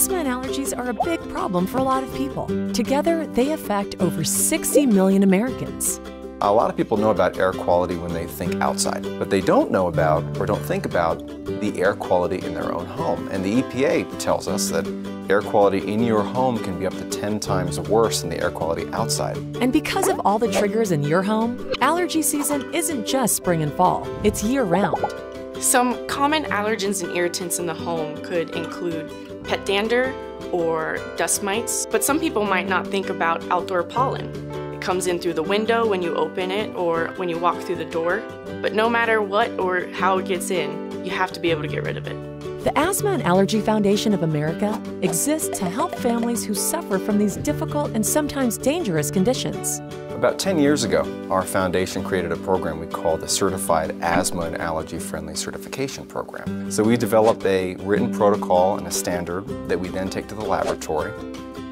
Asthma and allergies are a big problem for a lot of people. Together, they affect over 60 million Americans. A lot of people know about air quality when they think outside, but they don't know about or don't think about the air quality in their own home. And the EPA tells us that air quality in your home can be up to 10 times worse than the air quality outside. And because of all the triggers in your home, allergy season isn't just spring and fall, it's year round. Some common allergens and irritants in the home could include pet dander or dust mites, but some people might not think about outdoor pollen It comes in through the window when you open it or when you walk through the door. But no matter what or how it gets in, you have to be able to get rid of it. The Asthma and Allergy Foundation of America exists to help families who suffer from these difficult and sometimes dangerous conditions. About 10 years ago, our foundation created a program we call the Certified Asthma and Allergy Friendly Certification Program. So we developed a written protocol and a standard that we then take to the laboratory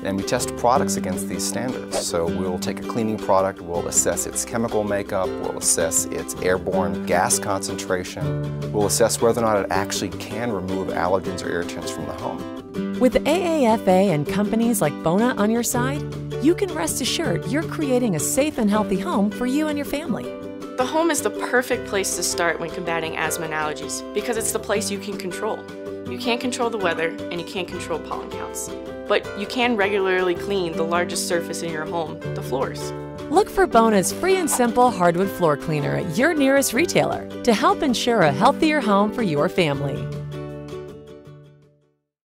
and we test products against these standards. So we'll take a cleaning product, we'll assess its chemical makeup, we'll assess its airborne gas concentration, we'll assess whether or not it actually can remove allergens or irritants from the home. With AAFA and companies like Bona on your side, you can rest assured you're creating a safe and healthy home for you and your family. The home is the perfect place to start when combating asthma and allergies because it's the place you can control. You can't control the weather and you can't control pollen counts but you can regularly clean the largest surface in your home, the floors. Look for Bona's free and simple hardwood floor cleaner at your nearest retailer to help ensure a healthier home for your family.